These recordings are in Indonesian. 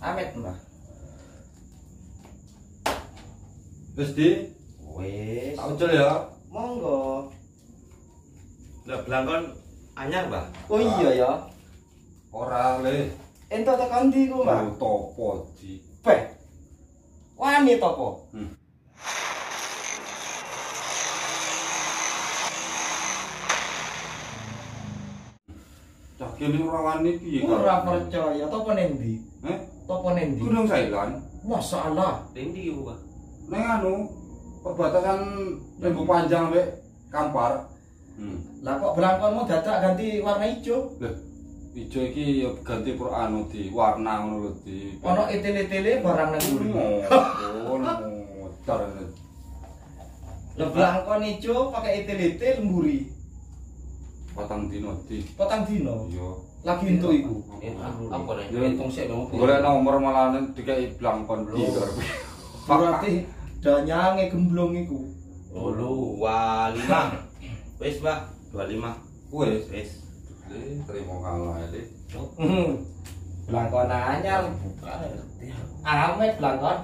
Amet, Mbah. Wis di, Wis. tak ucul ya. Monggo. Lah blangkon anyar, Mbah. Oh iya ya. Ora le. Ento tekan ndi ku, Mbah? Topo di. Beh. Wani to po? Hmm. Cah kene ora wani piye Ora percaya topo nendi? Eh, Topo nendi? Gunung Sailan. Masalah. Ning ndi ku, Mbah? Neng anu perbatasan Lembu Panjang mek Kampar. Hmm. Lah kok belangkonmu dadak ganti warna hijau? Lho, ijo iki ya ganti per anu di warna ngono lho di. Ono etele-etele barang nang mburi. Oh, motor. Lah belangkon hijau pakai etele-etele mburi. Patang dino di. Petang dino. Iya. Lagi entuk iku. Eh, apa nih? Ya. Hitung sik dong. Golek nomor malah dikai blangkon di. Berarti danyange gemblong iku. Oh, lima. Wis, Mbah. 25. Wes, Wis. Le, terima kalah le. Hmm. Belangkon anyar. Amet belangkon.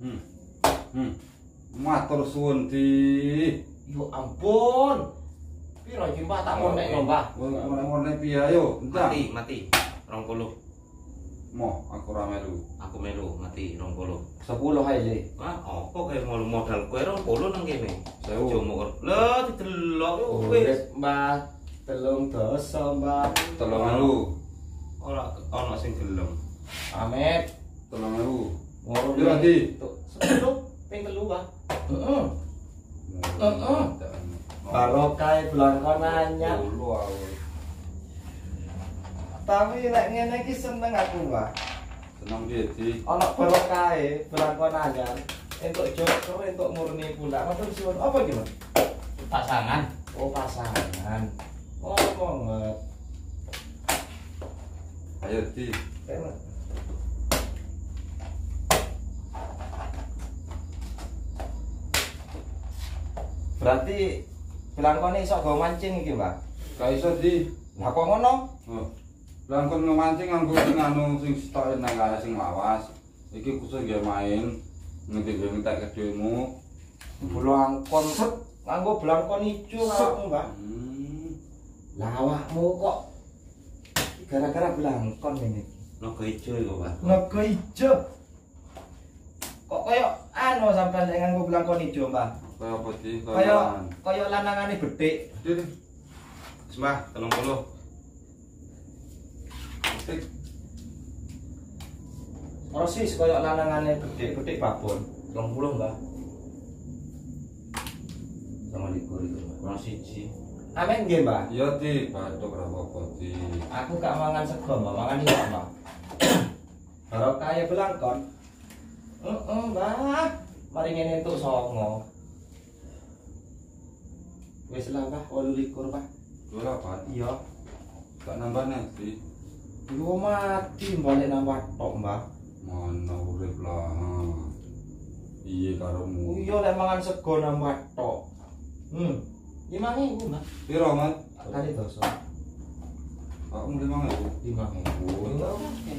Hmm. Hmm. Matur suwun di. Yo ampun. Piro iki Mbak tak monekno, Mbah? Ngene piye? Entah. Mati, mati. 20. Mo, aku ra melu. Aku melu mati 20. 10 aja. Ah, apa kayak mau modal kowe 20 nang kene? Sewu. Jumur. Lah didelok yo wis. Mbah. Telung dosa, Mbah. Tolong melu. Ora ana sing gelem. Amet. Tolong melu. Piro, Di? Sepuluh, ping telu, Mbah. Heeh. Heeh. Barokah belangkon anyar. Dulu aku. Tapi lek ngene iki seneng aku, Mbah. Senang piye di? Ana belangkon anyar. Entuk joker, entuk murni pula. Matur suwun. Apa iki, Mas? Pasangan. Oh, pasangan. Oh, monget. Ayo di. Enak. Berarti belangkone iso go mancing iki, Mbak. Gak iso di. Lah kok ngono? Oh. Langkon ngemancing nganggo sing anu sing stoke nang kaya sing lawas. Iki khusus ge main. Ngerti ge minta kedemu. Belangkon set nganggo belangkon ijo awakmu, Mbak. Hmm. Lah awakmu kok gara-gara belangkon ini. Naga ijo iku, Pak. Naga ijo. Kok koyo anu sampean nganggo belangkon ijo, Mbak? Kaya apa di? Kaya kaya lanangane di. Sembah 30. Tik. Persis kaya lanangane bedhik, bedhik babon. 30, Mbah. Sama likur itu. Kurang siji. Amin nggih, Mbak. Iya di, batuk ra apa di. Aku gak mangan sego, Mbak. Mangan iwak, Mbak. Baru kaya belangkon. Heeh, Mbak. Mari ngene entuk songo. Wis lah, Mbak. 28, Mbak. Dua apa? Iya. Gak nambah nanti. Lu mati balik nambah tok, Mbak. Mana urip lah. Iya karomu. Iya lek mangan sego nambah tok. Hmm. Lima ribu, Mbak. Piro, Mat? Kali dosa. Aku mulai mangan itu. Lima ribu. Iya. Oke.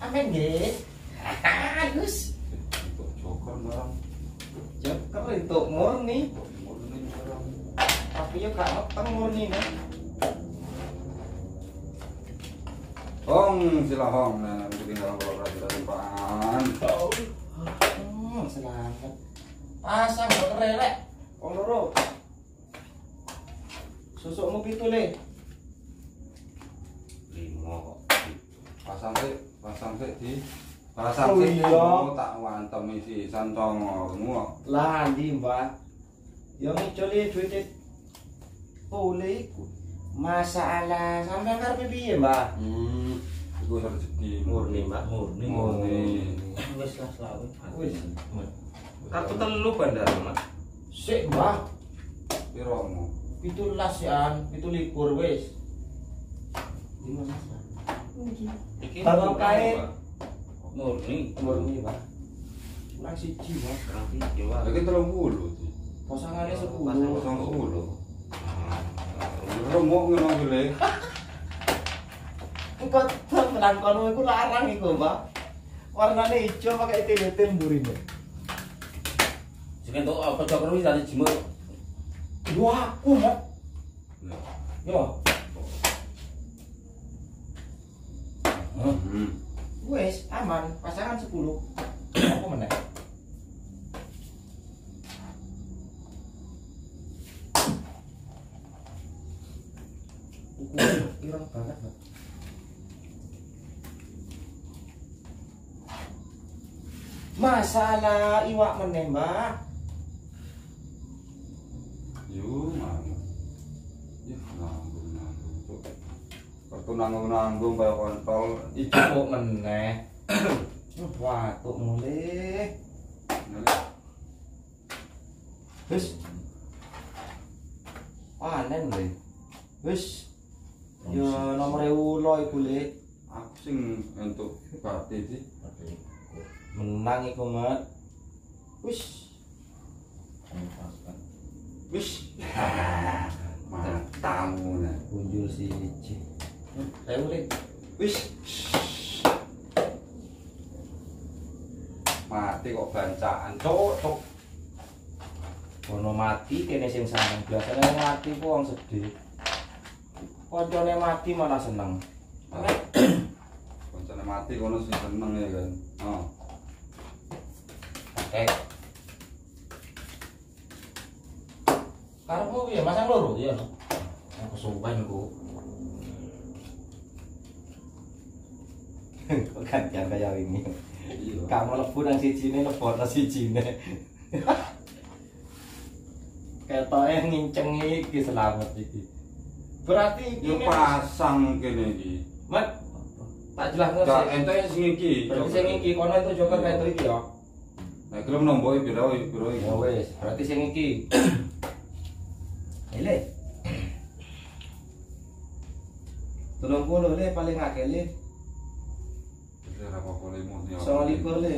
Amin nggih. Untuk joker barang. Joker itu murni. Murni barang. Tapi ya gak meteng murni nih. Hong, sila hong. Nah, bikin dalam kolaborasi timpangan. Hmm, selamat. Pasang kok kerelek. Wong loro. Susukmu pitu le. 5 kok. Pasang sih, pasang sih di. Pasang Oh, iya. Oh, tak wantem isi santong ngomong. Lah ndi, Mbak? Ya ngiculi duit oleh iku masalah sampai karepe piye mbah hmm iku rezeki murni mbah murni. Murni. Wis lah selawe wis. Kartu telu bandar mas sik mbah piromo pitulas ya pitulikur wis. Lima mas iki kae murni murni. Mbah kurang siji mbah kurang siji mbah lagi 30 posangane 10 posang 10 Remuk ngono kuwi le. Engko melangkono iku larang iku, Mbak. Warnane ijo pakai tele-tele mburine. Sing entuk apa cokro wis dari jemur. Yo aku, Mbak. Yo. Hmm. Wes aman, pasangan 10. Apa meneh? Ukuran ireng banget, Mbak. Masalah iwak meneh, Mbak. Yo mangga. Ya nanggung nanggung. Cuk. Kartu nanggung nanggung kaya kontol. Ijo kok meneh. Wah, kok mulai. Wis. Panen le. Wis. Ya nomor ulo iku le. Aku sing entuk bati sih. Menang iku, Mat. Wis. Wis. Tamu nah. Kunjul siji. Ayo le. Wis. Mati kok bancaan cuk cuk. Ono mati kene sing seneng. Biasane mati ku wong sedih. Koncone mati malah seneng. Koncone mati kono sing seneng ya kan. Oh. Eh. Karepmu piye? Masang loro ya. Aku sumpah ku. Kok gantian kaya ini. Iya. Kamu lebu nang siji ne lebot nang siji ne. Ketoke ngincengi iki selamat iki. Berarti Yo pasang kene iki. Mat tak jelasno Cak sih. ente sing iki. Berarti sing iki kono itu joker kayak iki ya. Nek gelem nombok piro piro iki. Ya wis, berarti sing iki. Ele. Tolong puluh le paling akeh le. Wis ora apa-apa limo ni. Sama likur le.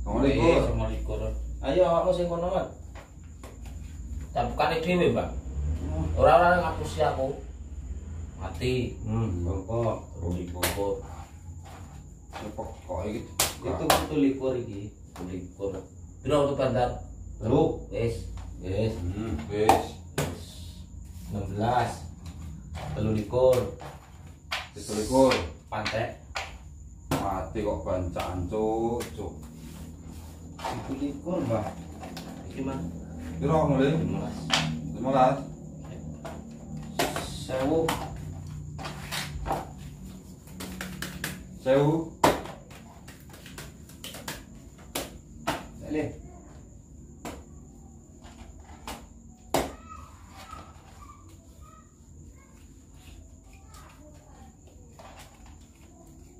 Sama likur. Sama likur. Ayo awakmu sing kono mat. Tak bukane dhewe, Mbak. Ora-ora ngapusi aku. Mati. Hmm, kok. Likur. Cepok kok iki. Itu itu likur iki. Likur. Piro untuk bandar? Telu. Wis. Yes, Hmm, wis. 16. Telu likur. Itu likur. Pantek. Mati kok bancaan cuk cuk. Itu likur, Mbak. Iki mah Piro mulai? 15. 15. Sewu. Sewu. Le.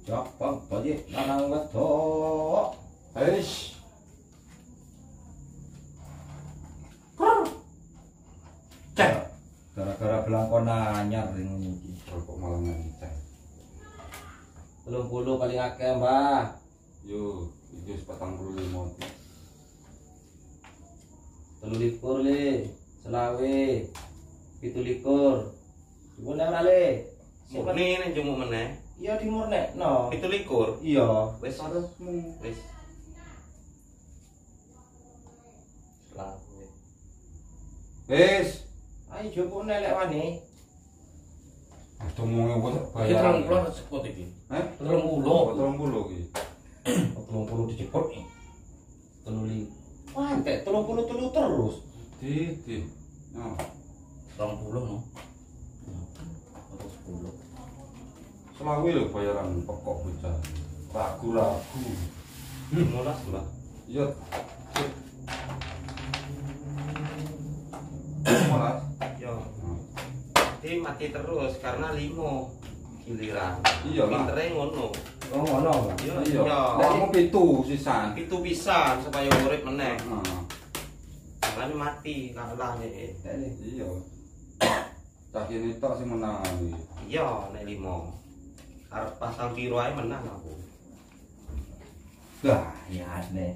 Cepet aja, lanang wedok. Eish. Cek. Gara-gara belangkon anyar ini iki. Kok malah ngenteh. 30 paling akeh, Mbah. Yo, iki wis 45. Telu likur le, selawe, pitu likur. Ibu ora le. Murni nek jumuk meneh. Iya dimurnek, no. Itu likur. Iya. Wis Harusmu. wis. Selawe. Wis. Ayo jopo nelek wani. Aduh mau ngomong Iki bayar. 30 sekut iki. Eh? 30. 30 iki. Telung puluh dijepot nih. Telu li. Pantek, telung puluh telu terus. Di di. Yo. 20 no. Atau 10. Selawi lho bayaran pokok bocah. Ragu-ragu. 15 lah. Iya. Malas. Jadi mati terus karena limo giliran. Iya lah. Pintere ngono. Oh, ngono. Iya. Iya. Iya. Kamu pitu sisan. Itu pisan supaya urip meneh. Heeh. Karena mati kalah nek. Iya. Cah ini tok sing menang iki. Iya, nek limo. Arep pasang piro ae menang aku. Wah, ya aneh.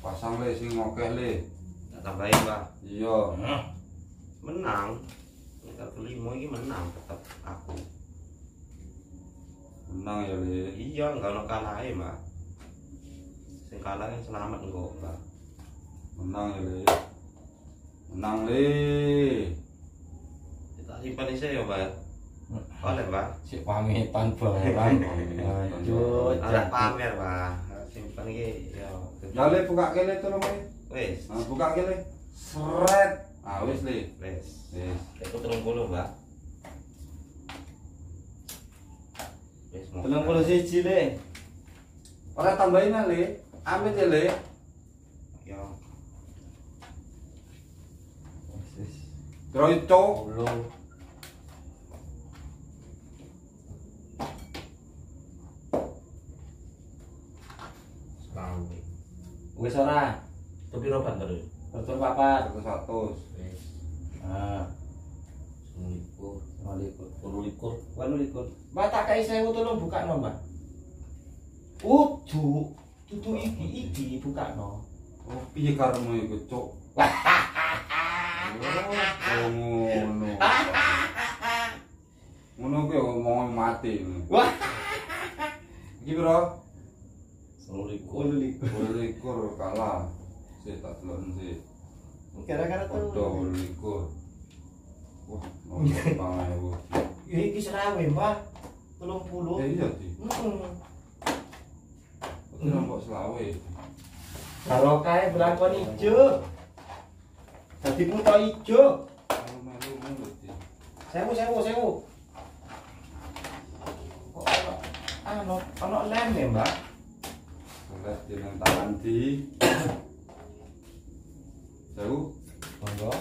Pasang le sing ngokeh le. Tak tambahin, Pak. Iya. menang tinggal kelima ini menang tetap aku Menang ya le. iya nggak ono kalah ya mbak sing kalah yang selamat enggak mbak Menang ya le. Menang le. kita simpan di saya ya mbak boleh mbak Si pamitan barang. Aduh, ada pamer mbak simpan ini ya Ya le buka kele tuh le. wes Nah, buka kele. Seret. Ah wis le. wes Wis. itu terung puluh mbak wes mau Belum puluh siji le. Ora tambahin ah, le. Amit ya le. ya Kroito. Belum. sekarang Wis ora. tapi roban terus Betul papat. Satu satu. wes Ah, sembilan Assalamualaikum. puluh likur Walu likur. Mbak tak kai sewu tolong buka no, Mbak. Udu, tutu iki iki buka no. Oh, piye karemu iku? Oh, ngono. Ngono kuwi mati. Wah. Iki likur kalah. Sik tak delok sik. Gara-gara tuh. wolu likur. Wah, ngomong pangae Bu. Iki serawe, Mbak. Tolong puluh. Ya iya. Hmm. Kok nombok selawe. Kalau kae belakon ijo. Dadi muto ijo. Kalau melu melu di. Sewu sewu sewu. Kok ono ano ono lem ya, Mbak? Oleh jeneng tangan di. Jauh. Monggo.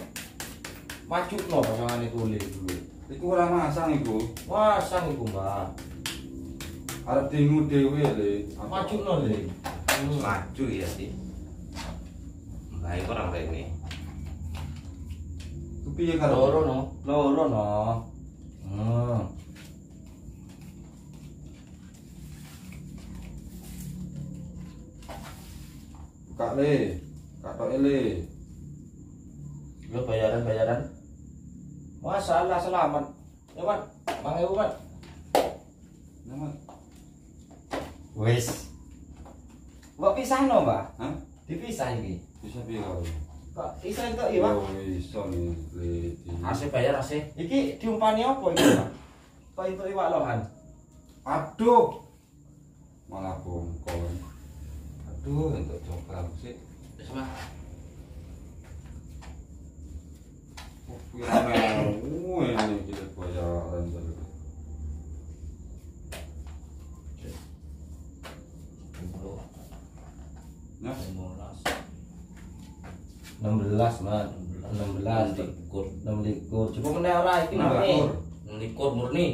Maju no pasangane kulit dulu. Iku ora masang iku. Masang iku, Mbak. Arep dingu dhewe le. Maju no, Le. maju ya sih baik orang ini Ku piye karo Loro no, loro no. Hmm. Buka le. Katoke le. Lo bayaran bayaran. Masalah selamat. Ya, Pak. Bang Ewu, Pak. Nama. Wis. Mbok pisah no, Mbak? Hah? Dipisah iki. Bisa karo? Kok iso itu iya, Pak? Oh, iso nih. AC bayar AC Iki diumpani apa iki, Pak? Kok itu iwak lohan? Aduh. Malah bongkol. Aduh, entuk coklat sih. wis Oh. Uh. Ya, 16, Man. 16. likur 6 likur. Meneh ora iki Nah, murni. atur. likur murni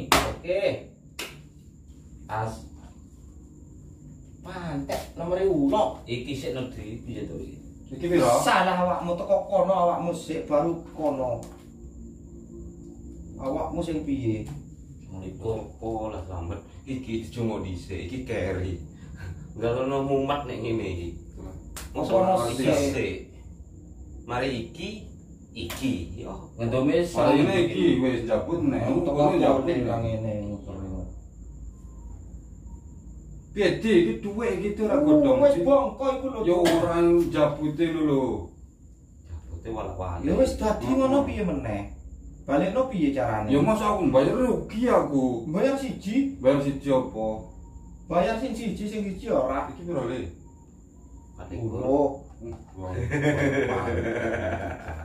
to iki Iki piro? Salah awakmu teko kono awakmu sik baru kono. Awakmu sing piye? apa lah selamat iki dijungo dhisik iki carry enggak ono mumat nek ngene iki Mosok ono sik mari iki iki yo Ngentome Hari ini iki wis jabut nek. teko Kono jabut kono nek. nang ngene. Piye di iki duwe iki ora godhong. Wis bongko iku lho. Yo ora jabute lho lho. jabote wala-wala Ya wis dadi ngono piye meneh? Balikno piye carane? Ya masa aku bayar rugi aku. bayar siji, Bayar siji apa? bayar sing siji sing siji ora. Iki piro le? mati likur Ulo. Wah.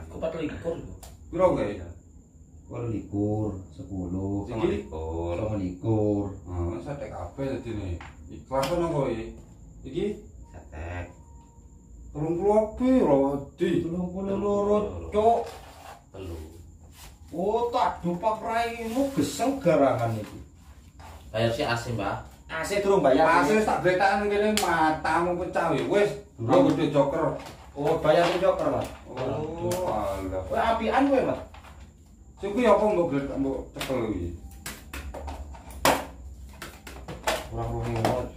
kok pat likur Piro gae? Wal likur, sepuluh, sama likur sama likur. Ah, sate kabeh dadi ne. Ikhlas ono kok iki. Iki setek 30 piro di? Tulung puluh loro, cok. telu Oh, tak dupak raimu geseng garangan itu. bayar si AC mbak AC durung bayar. Asli tak bretakan kene matamu pecah ya. Wis, Durung. aku gede joker. Oh, bayar ke joker, Mas. Oh, alah. Kowe apian kowe, Mas. Sing kuwi apa mbok bletak mbok cekel iki? Kurang ruwet.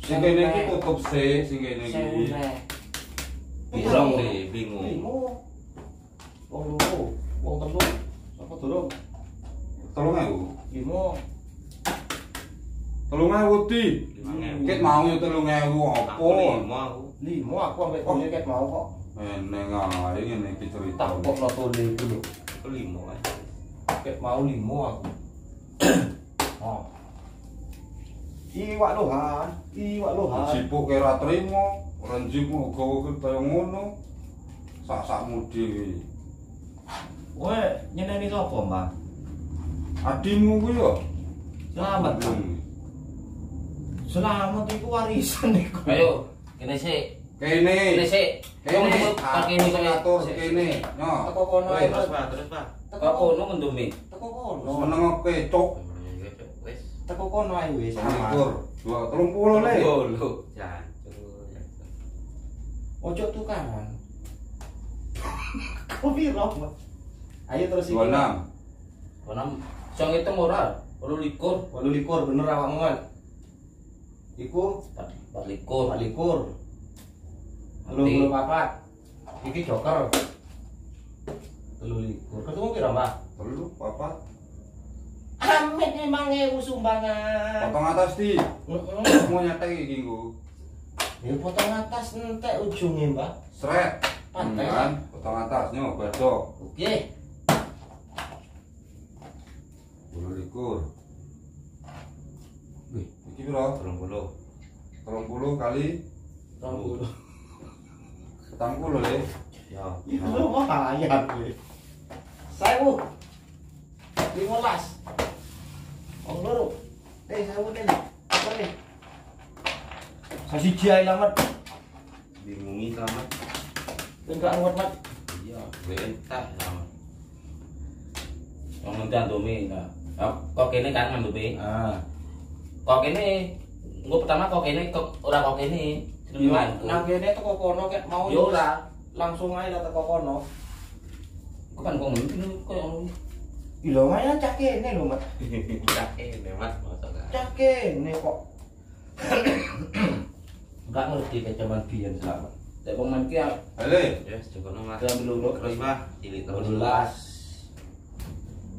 Sing kene iki tutup sih, sing kene Sewu iki. nek. bingung deh bingung Bingung. Wong loro, wong telu. Sapa durung? Tolong ewu. Limo. Tolong ewu di. Ket mau ya tolong ewu apa? lima aku Limo aku ambek kowe ket mau kok. Eneng ae ngene iki cerita. Kok no tole iku lho. lima aja Ket mau limo aku. Oh. Iwak lohan, iwak lohan. Sipuk kira trimo, renjikmu gawa kaya ngono. Sak-sakmu dhewe. Kowe nyeneni sapa, Mbak? Adimu ku yo. Selamat, Bang. Hmm. Selamat iku warisan iku. ayo kene sih Kene. kene sih Kene kene tak kene kene atur kene. Yo. Teko kono ae, terus Mas. pak terus pak Teko kok kono mendumi Teko kono. Seneng kecok. wes Teko kono ae wis. Telung puluh le. Lho, jancuk. Ojo tukaran. Kok Mas? Ayo terus. Dua enam. Konam sing itu ora, perlu likur, Walu likur bener awakmu kan. Iku empat likur. Pak likur. Nanti. puluh papat. Iki joker. Telu likur. Ketemu piro, Mbak? Telu papat. Amit emang ewu sumbangan. Potong atas di. Mau nyetek iki nggo. Ya potong atas entek ujungnya, Mbak. Sret. Pantai. Potong atasnya bedok. Oke. Bulu likur. Wih, iki puluh. Telung puluh kali Rong puluh. petang puluh le. Ya. Itu lumayan, gue. Sewu. Limolas. Wong loro. Eh, sewu deh. Apa nih? Kasih jai lamat. Bingungi sama. Enggak nguat mat. Iya, gue entah sama. Yang nanti andomi, nah. Oh, Kok kene kan andomi? Ah. Kok kene, gue pertama kok kene, kok ora kok kene. Yo, Lebih mantu. nang kene teko kono ket mau Yo ora. langsung aja lah teko kono. Kok kan kok mungkin kok yang Ih, lho maya cak kene lho, Mat. Cak ini mas, masa gak? Cak kene kok. Enggak ngerti kecaman biyen selamat. Tek pemain ki Hele. Ya, cukup nomor. Loro. Terus cilik terus 12.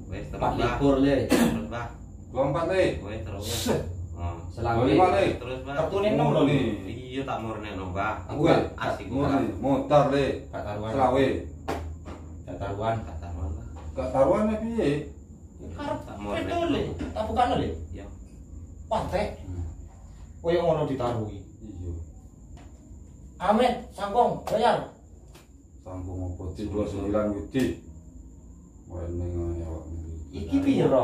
empat libur le. Empat le. Terus. Selagi terus mbak. Kartu 6 nomor le. Iya tak mau nih mbak. Aku ya asik motor le. Kak taruhan. Selawe. Kak taruhan. Kak taruhan kak taruhan le piye? Karep itu le. tak bukane le. Hmm. Iya. pantai kau ngono ditaruhi iya. Amit sanggong bayar. Sanggong apa? Tidur sembilan gitu Weneng ae awak Iki piro?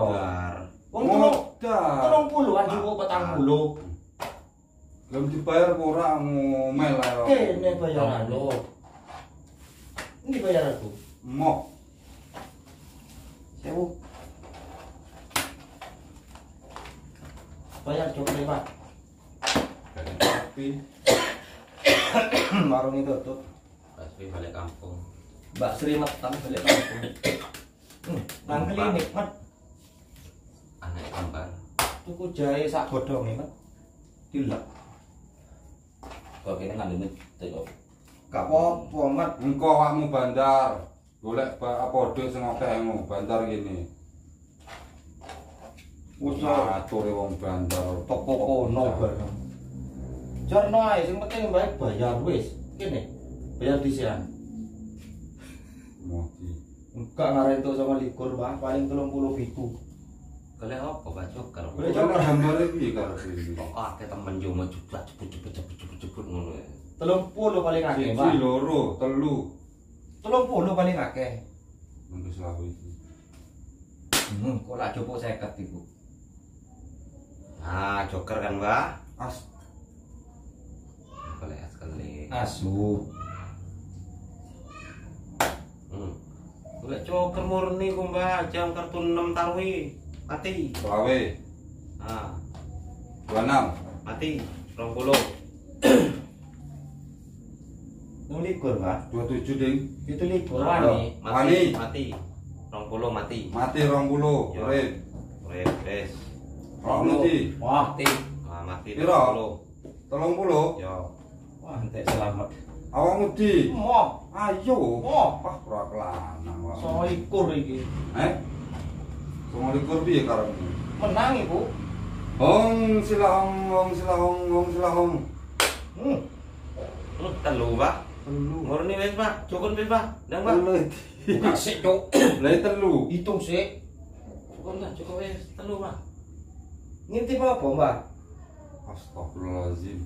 Wong tulung Modal. tulung puluhan cukup petang puluh. Belum dibayar kok ora ngomel ae. awak. Kene bayaran lo. Ini bayar aku. Mok. Sewu. Bayar coba lima. Tapi Warung itu tutup. Pas pi balik kampung. Mbak Sri mat tang balik kampung. Hmm, nang klinik mat Anak gambar. tuku jahe sak godhong mat. Dilek. Kok kene ngandung itu. Gak apa-apa mat. engko awakmu bandar. Golek dhek sing akehmu bandar gini. Usah Ngatur wong bandar. toko kono bareng. Jarno ae sing penting baik bayar wis. Kene. Bayar disian. Enggak ngarentuk sama likur, Bang. Paling 30 ribu. Golek apa Pak Joker? Golek Coba gambar iki karo iki. Kok akeh temen yo maju cepet cepet cepet cepet cepet ngono ya. 30 paling akeh, Siji Bang. loro, telu. 30 paling akeh. Nunggu selawe iki. Hmm, kok lak jopo 50 iku. Nah, Joker kan, Mbak? As Golek sekali. Asu. Hmm. Golek Joker murni ku, Mbak. Jam kartu 6 tarwi. Mati. selawe. Ah, 26. mati. 20. Nang likur, Bang. 27 ding. Itu likur wani. Mati, mati. 20 mati. Mati 20. Yo. Urip. Urip. Wah, Mati. Ah, mati Piro? 20. 30. Yo. wah entek selamat. Awakmu di. Mo, Ayo. mo. Wah, ora kelanang. Songo likur iki. Eh? Songo likur piye karepmu? Menang iku. Hong silahong, hong silahong, hong silahong. Hmm. Lu telu, Pak. Telu. Murni wis, Pak. Cukup wis, Pak. Ndang, Pak. Telu. Buka sik, Cuk. Lah telu. Hitung sik. Cukup lah, cukup wis. Telu, Pak. Ngintip apa, Mbak? Astagfirullahaladzim.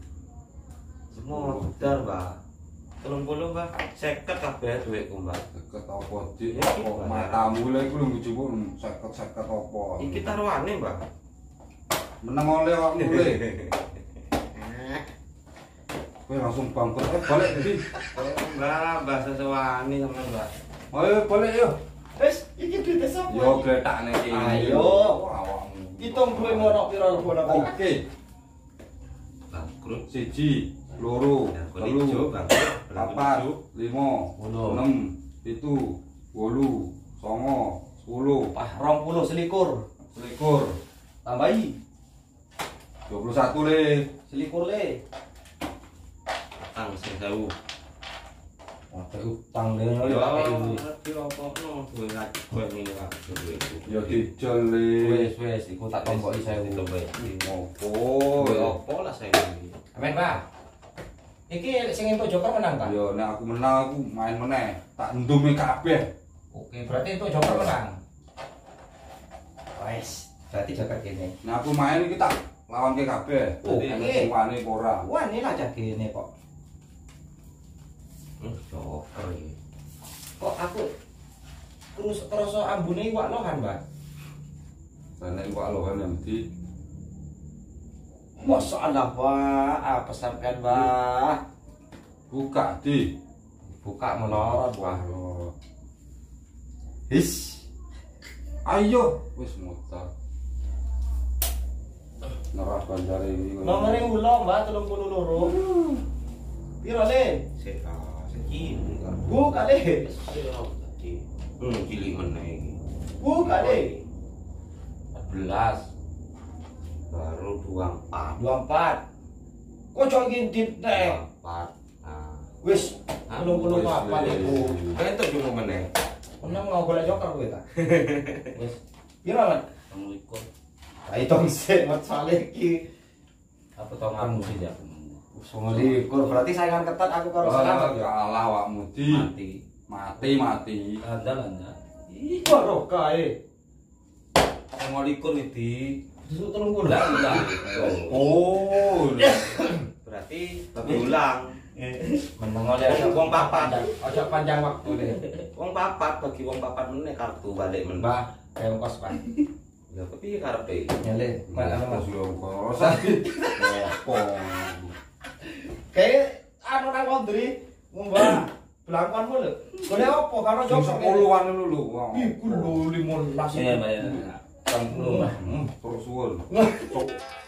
Semua bedar, Pak. Telung puluh, Pak. Seket kabeh duitku, Mbak. Deket apa dik? Apa gitu, matamu lha iku lho njupuk seket-seket apa? Iki taruhane, Mbak. Menang oleh awakmu le. Kowe langsung bangkrut. Eh balik di. Mbak, bahasa sewani sama Mbak. Ayo balik yo. Wis, iki duit sapa? Yo gletakne iki. Ayo. awakmu. Hitung duit mono pira rebono kok. Oke. Bangkrut. Siji, loro, telu, bangkrut. Papat, lima, enam, pitu, wolu, songo, sepuluh, Wah, 20 selikur. selikur, Tambahi. dua puluh satu le. Selikur le. Tang sewu. Oke, utang le Yo, yo. ngerti apa no, gue ngaji gue ngene. Duitku. Ya dijol le. Wis, wis, iku tak tomboki saya. Ditomboki. Ngopo? Gue ya? apa lah saya ini. Amen, Pak. Iki sing entuk joker menang, Pak. Ya nek aku menang aku main meneh, tak ndumi kabeh. Oke, berarti entuk joker menang. Wes, berarti joker kene. Nek aku main iki tak lawan ke kabeh. Oh, ana wani ora. Wah, ini lah jagene kok. Hmm, joker iki. Kok aku terus kerasa ambune iwak lohan, Mbak. Lah nek kok alohan yang di Masya Allah, Pak. Apa sampean, Mbak? buka di. Buka melorot, Pak. His. Ayo, wis mutar. Nerah bandar ini. Nomere ulo, Mbak, 32. Piro, Le? Sik ah, segini kan. Buka, Le. Hmm, cilik meneh iki. Buka, Le. 14 baru 24 24. Kok cok ngintip, Teh? 24 nah Wis, 30 wis, apa iku? itu cuma meneh Menang mau golek joker kowe ta? Wis. Piro, Mas? kamu ikut Lah hitung sik, Mas Saleh iki. Apa tau kamu sih ya? Likur, berarti saingan ketat aku karo selamat ya. kalah awakmu di. mati Mati mati. ada ada Ih, kok kae. mau ikut itu Justru telung udah Oh. berarti berulang Menang oleh Wong papat. Ojo panjang waktu deh. wong papat bagi wong papat meneh kartu balik Mbah, kayak ongkos, Pak. ya kepiye karepe Nyale, mana Mas Mas? yo. Apa? Kayak anu nang kondri, mbah. Belangkonmu lho. Golek karo Sing joker? sepuluhan dulu lho. Wah. Iku lho 15. Iya, Mbak, ya. Kamu, Mbah. Terus suwul. Wah.